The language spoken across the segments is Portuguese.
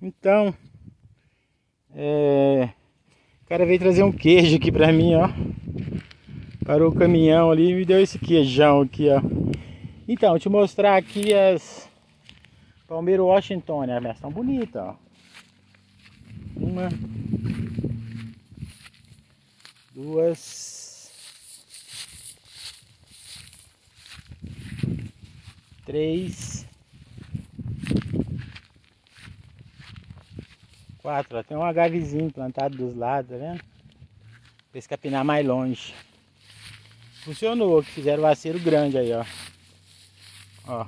Então, é, o cara veio trazer um queijo aqui pra mim, ó. Parou o caminhão ali e me deu esse queijão aqui, ó. Então, vou te mostrar aqui as Palmeiro Washington, né? Elas estão bonitas, ó. Uma. Duas. Três. Quatro. Ó. Tem um agavezinho plantado dos lados, tá vendo? Pra esse capinar mais longe. Funcionou, que fizeram o aceiro grande aí, ó. Ó.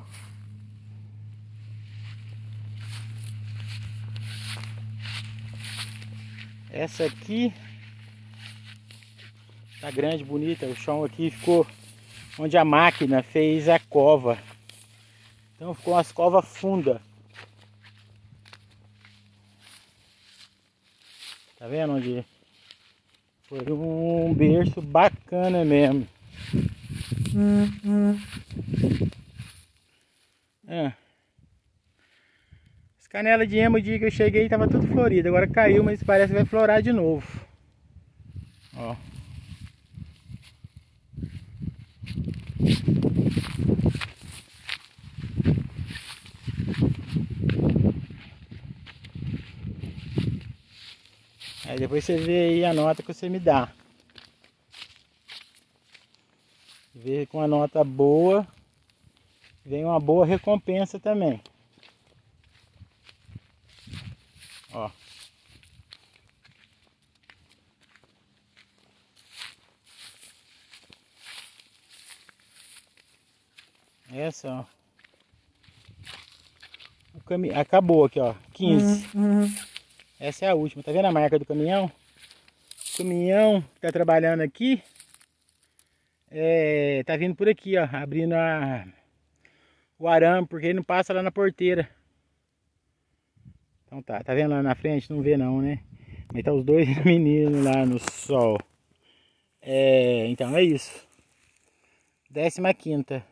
Essa aqui tá grande, bonita. O chão aqui ficou onde a máquina fez a cova. Então ficou umas covas fundas. Tá vendo onde? Foi um berço bacana mesmo. É. As canelas de emo, o dia que eu cheguei, tava tudo florido. Agora caiu, mas parece que vai florar de novo. Ó. Aí depois você vê aí a nota que você me dá. Vê com a nota boa, vem uma boa recompensa também. Ó. Essa, ó. O. Acabou aqui, ó. 15. Uhum. Essa é a última. Tá vendo a marca do caminhão? O caminhão que tá trabalhando aqui. É, tá vindo por aqui, ó. Abrindo a, o arame, porque ele não passa lá na porteira. Então tá, tá vendo lá na frente? Não vê não, né? Mas tá os dois meninos lá no sol. É, então é isso. Décima quinta.